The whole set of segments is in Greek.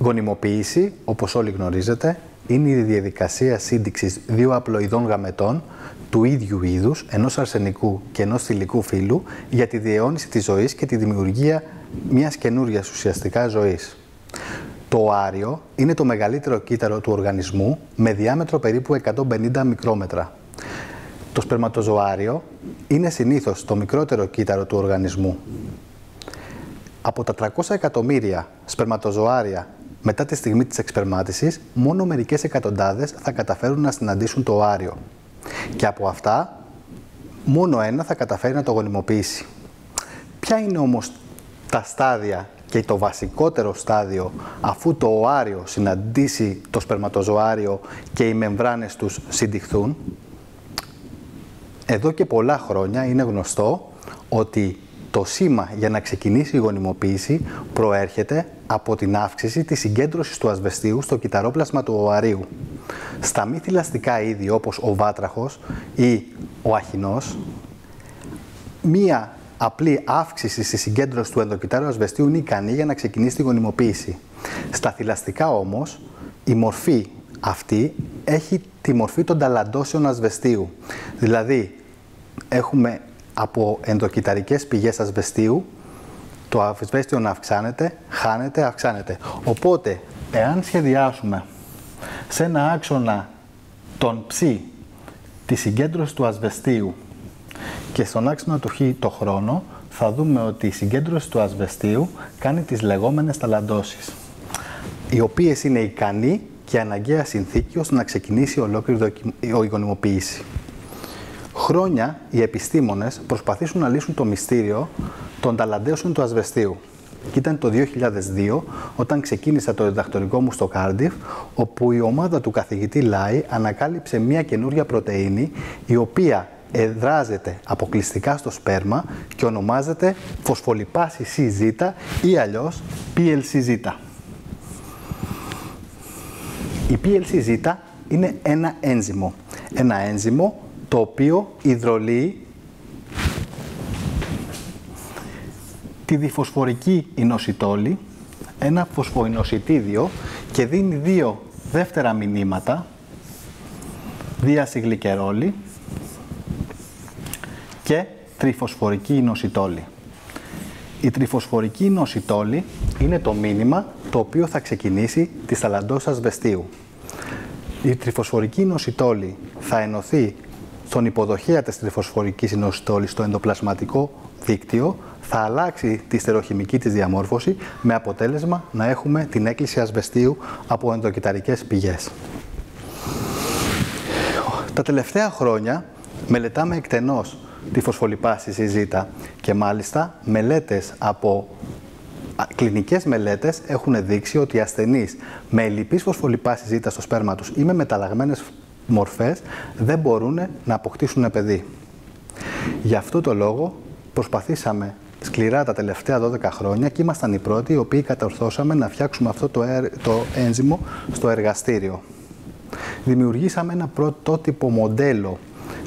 Γονιμοποίηση, όπως όλοι γνωρίζετε, είναι η διαδικασία σύνδεξης δύο απλοειδών γαμετών του ίδιου είδους, ενός αρσενικού και ενός θηλυκού φύλου, για τη διαιώνιση της ζωής και τη δημιουργία μιας καινούργιας ουσιαστικά ζωής. Το οάριο είναι το μεγαλύτερο κύτταρο του οργανισμού με διάμετρο περίπου 150 μικρόμετρα. Το σπερματοζωάριο είναι συνήθως το μικρότερο κύτταρο του οργανισμού. Από τα 300 εκατομμύρια σπερματοζωάρια μετά τη στιγμή της εξπερμάτισης, μόνο μερικές εκατοντάδες θα καταφέρουν να συναντήσουν το οάριο. Και από αυτά, μόνο ένα θα καταφέρει να το γονιμοποιήσει. Ποια είναι όμως τα στάδια και το βασικότερο στάδιο αφού το οάριο συναντήσει το σπερματοζωάριο και οι μεμβράνες τους συντυχθούν. Εδώ και πολλά χρόνια είναι γνωστό ότι το σήμα για να ξεκινήσει η γονιμοποίηση προέρχεται από την αύξηση της συγκέντρωσης του ασβεστίου στο κυταρόπλασμα του οαρίου. Στα μη θηλαστικά είδη όπως ο βάτραχος ή ο αχινός, μία απλή αύξηση στη συγκέντρωση του ενδοκυτάρου ασβεστίου είναι ικανή για να ξεκινήσει τη γονιμοποίηση. Στα θηλαστικά όμως, η μορφή αυτή έχει τη μορφή των ταλαντώσεων ασβεστίου. Δηλαδή, έχουμε από ενδοκυταρικές πηγές ασβεστίου το ασβέστιο να αυξάνεται, χάνεται, αυξάνεται. Οπότε, εάν σχεδιάσουμε σε ένα άξονα τον ψ τη συγκέντρωση του ασβεστίου και στον άξονα του χ το χρόνο, θα δούμε ότι η συγκέντρωση του ασβεστίου κάνει τις λεγόμενες ταλαντώσεις, οι οποίες είναι ικανή και αναγκαία συνθήκη ώστε να ξεκινήσει ολόκληρη η γονιμοποίηση. Χρόνια οι επιστήμονες προσπαθούσαν να λύσουν το μυστήριο των ταλαντέσεων του ασβεστίου. Και ήταν το 2002 όταν ξεκίνησα το διδακτορικό μου στο Κάρντιφ, όπου η ομάδα του καθηγητή Λάι ανακάλυψε μια καινούρια πρωτεΐνη, η οποία εδράζεται αποκλειστικά στο σπέρμα και ονομάζεται φωσφολιπάση C ζ ή αλλιώς PLCZ. Η PLCZ είναι ένα ένζυμο. Ένα ένζυμο το οποίο υδρολύει τη διφωσφορική ινοσιτόλη, ένα φωσφοϊνοσιτίδιο και δίνει δύο δεύτερα μηνύματα, διασυγλικερόλη και τριφωσφορική ινοσιτόλη. Η τριφωσφορική ινοσιτόλη είναι το μήνυμα το οποίο θα ξεκινήσει τη θαλαντώσας βεστίου. Η τριφωσφορική ινοσιτόλη θα ενωθεί στον υποδοχέα της τριφωσφορικής ινοσιτόλης στο εντοπλασματικό δίκτυο θα αλλάξει τη στεροχημική της διαμόρφωση με αποτέλεσμα να έχουμε την έκκληση ασβεστίου από ενδοκυταρικές πηγές. Τα τελευταία χρόνια μελετάμε εκτενώς τη φωσφολιπάση συζήτα και μάλιστα μελέτες από κλινικές μελέτες έχουν δείξει ότι οι ασθενείς με ελλειπής φωσφολιπάση ζήτα στο σπέρμα τους ή με μεταλλαγμένες μορφές δεν μπορούν να αποκτήσουν παιδί. Γι' αυτό το λόγο προσπαθήσαμε σκληρά τα τελευταία 12 χρόνια και ήμασταν οι πρώτοι οι οποίοι κατορθώσαμε να φτιάξουμε αυτό το, το ένζυμο στο εργαστήριο. Δημιουργήσαμε ένα πρωτότυπο μοντέλο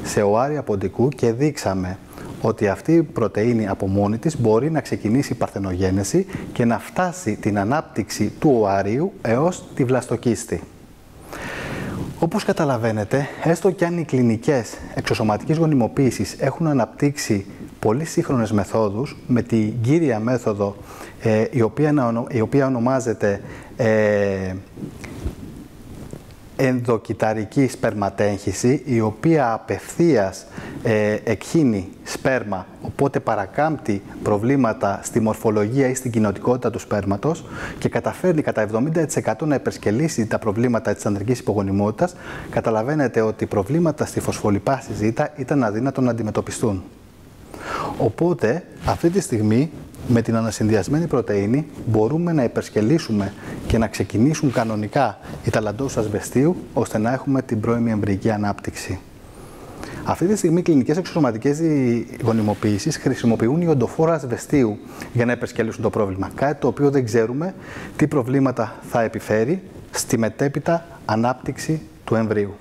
σε οάρια ποντικού και δείξαμε ότι αυτή η πρωτεΐνη από μόνη της μπορεί να ξεκινήσει η παρθενογένεση και να φτάσει την ανάπτυξη του οαρίου έως τη βλαστοκίστη. Όπως καταλαβαίνετε, έστω και αν οι κλινικές εξωσωματικής γονιμοποίησης έχουν αναπτύξει πολύ σύγχρονες μεθόδους, με την κύρια μέθοδο ε, η, οποία, η οποία ονομάζεται ε, ενδοκυταρική σπερματέγχυση, η οποία απευθείας ε, εκχύνει σπέρμα, οπότε παρακάμπτει προβλήματα στη μορφολογία ή στην κοινοτικότητα του σπέρματος και καταφέρνει κατά 70% να υπερσκελίσει τα προβλήματα της ανδρικής υπογονιμότητας, καταλαβαίνετε ότι προβλήματα στη φωσφολιπάση ζήτα ήταν αδύνατο να αντιμετωπιστούν. Οπότε, αυτή τη στιγμή, με την ανασυνδυασμένη πρωτεΐνη, μπορούμε να υπερσκελίσουμε και να ξεκινήσουν κανονικά οι ταλαντώσεις ασβεστίου, ώστε να έχουμε την πρώιμη εμβρυϊκή ανάπτυξη. Αυτή τη στιγμή, οι κλινικές εξωσωματικές γονιμοποίησεις χρησιμοποιούν ιοντοφόρα ασβεστίου για να υπερσκελίσουν το πρόβλημα. Κάτι το οποίο δεν ξέρουμε τι προβλήματα θα επιφέρει στη μετέπειτα ανάπτυξη του εμβρίου.